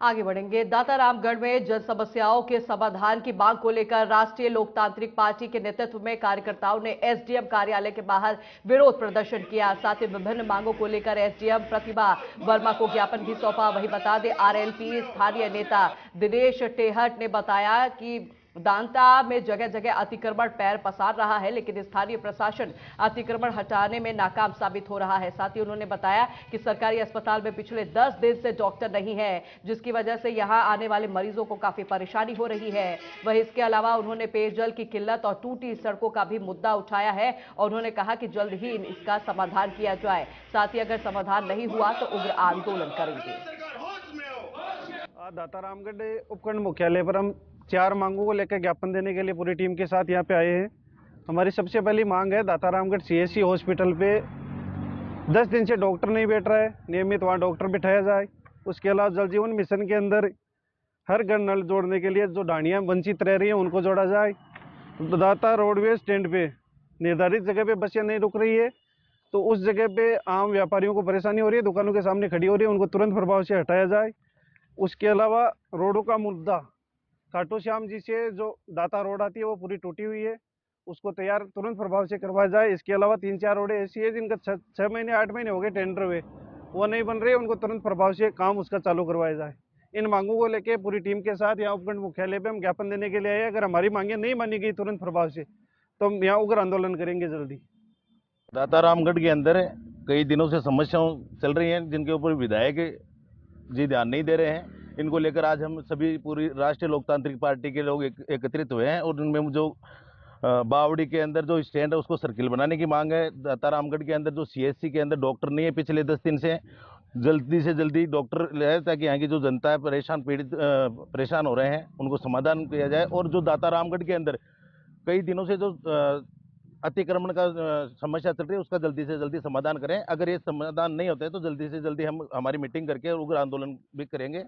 आगे बढ़ेंगे। दातारामगढ़ में जन समस्याओं के समाधान की मांग को लेकर राष्ट्रीय लोकतांत्रिक पार्टी के नेतृत्व में कार्यकर्ताओं ने एसडीएम कार्यालय के बाहर विरोध प्रदर्शन किया। साथ ही विभिन्न मांगों को लेकर एसडीएम प्रतिभा वर्मा को ज्ञापन भी सौंपा। वही बता दें, आरएलपी स्थानीय नेता दिनेश टेहट ने बताया कि दांता में जगह जगह अतिक्रमण पैर पसार रहा है, लेकिन स्थानीय प्रशासन अतिक्रमण हटाने में नाकाम साबित हो रहा है। साथ ही उन्होंने बताया कि सरकारी अस्पताल में पिछले 10 दिन से डॉक्टर नहीं है, जिसकी वजह से यहाँ आने वाले मरीजों को काफ़ी परेशानी हो रही है। वहीं इसके अलावा उन्होंने पेयजल की किल्लत और टूटी सड़कों का भी मुद्दा उठाया है और उन्होंने कहा कि जल्द ही इसका समाधान किया जाए। साथ ही अगर समाधान नहीं हुआ तो उग्र आंदोलन करेंगे। आज दातारामगढ़ उपखंड मुख्यालय पर हम चार मांगों को लेकर ज्ञापन देने के लिए पूरी टीम के साथ यहाँ पे आए हैं। हमारी सबसे पहली मांग है दातारामगढ़ सीएससी हॉस्पिटल पे। दस दिन से डॉक्टर नहीं बैठ रहा है, नियमित वहाँ डॉक्टर बिठाया जाए। उसके अलावा जल जीवन मिशन के अंदर हर घर नल जोड़ने के लिए जो डांडियाँ वंचित रह रही हैं, उनको जोड़ा जाए। तो दाता रोडवेज़ स्टैंड पे, निर्धारित जगह पे बसें नहीं रुक रही है तो उस जगह पे आम व्यापारियों को परेशानी हो रही है, दुकानों के सामने खड़ी हो रही है, उनको तुरंत प्रभाव से हटाया जाए। उसके अलावा रोडों का मुद्दा खाटू श्याम जी से जो दाता रोड आती है, वो पूरी टूटी हुई है। उसको तैयार तुरंत प्रभाव से करवाया जाए। इसके अलावा तीन चार रोडें ऐसी है, जिनका छः महीने, आठ महीने हो गए टेंडर हुए। वो नहीं बन रही, उनको तुरंत प्रभाव से काम उसका चालू करवाया जाए। इन मांगों को लेकर पूरी टीम के साथ यहाँ उपखंड मुख्यालय पे हम ज्ञापन देने के लिए आए अगर हमारी मांगे नहीं मानी गई तुरंत प्रभाव से तो हम यहाँ उग्र आंदोलन करेंगे जल्दी। दातारामगढ़ के अंदर कई दिनों से समस्याओं चल रही हैं, जिनके ऊपर विधायक जी ध्यान नहीं दे रहे हैं। इनको लेकर आज हम सभी पूरी राष्ट्रीय लोकतांत्रिक पार्टी के लोग एक, एकत्रित हुए हैं और उनमें जो बावड़ी के अंदर जो स्टैंड है उसको सर्किल बनाने की मांग है। दातारामगढ़ के अंदर जो सीएससी के अंदर डॉक्टर नहीं है पिछले दस दिन से जल्दी से जल्दी डॉक्टर ले ताकि यहाँ की जो जनता है परेशान पीड़ित परेशान हो रहे हैं उनको समाधान किया जाए और जो दातारामगढ़ के अंदर कई दिनों से जो अतिक्रमण का समस्या चल रही है उसका जल्दी से जल्दी समाधान करें। अगर ये समाधान नहीं होता है तो जल्दी से जल्दी हम हमारी मीटिंग करके उग्र आंदोलन भी करेंगे।